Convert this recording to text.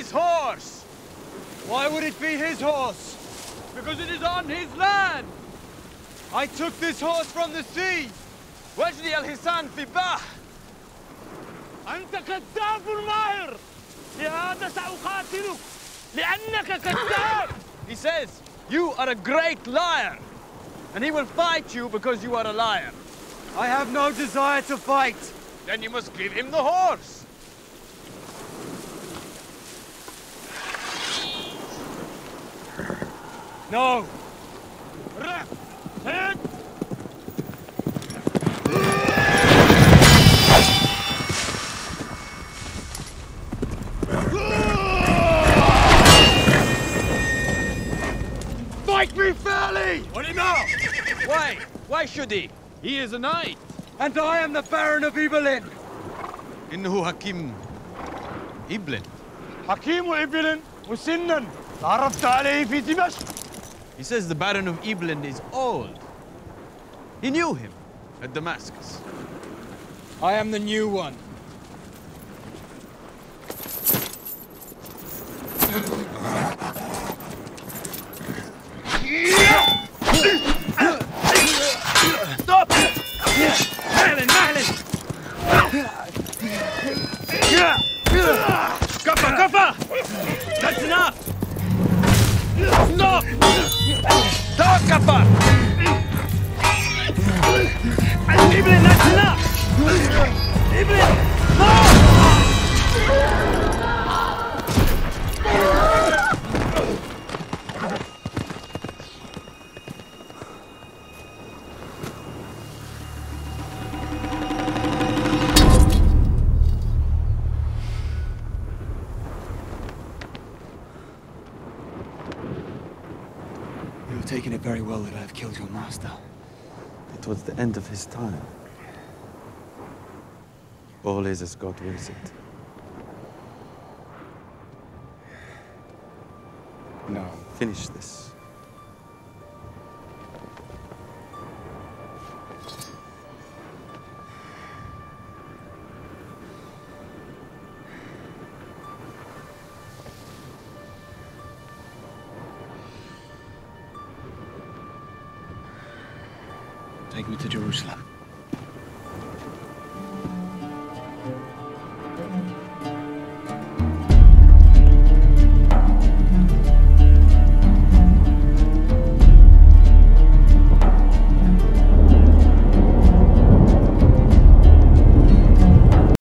his horse. Why would it be his horse? Because it is on his land. I took this horse from the sea. واجري الحصان في البحر. أنت كذاب ماهر لهذا سأقاتلك لأنك كذاب He says, you are a great liar. And he will fight you because you are a liar. I have no desire to fight. Then you must give him the horse. No. Fight me fairly! What do you know? Why? Why should he? He is a knight. And I am the Baron of Ibelin. إنه حكيم إبلن. حكيم إبل مسنا تعرفت عليه في دمشق he says the Baron of Ibelin is old. He knew him at Damascus. I am the new one. Stop! Mylan, Mylan! Cover, cover! That's enough! Stop! Taken it very well that I have killed your master. It was the end of his time. All is as God wills it. No. Finish this. Take me to Jerusalem.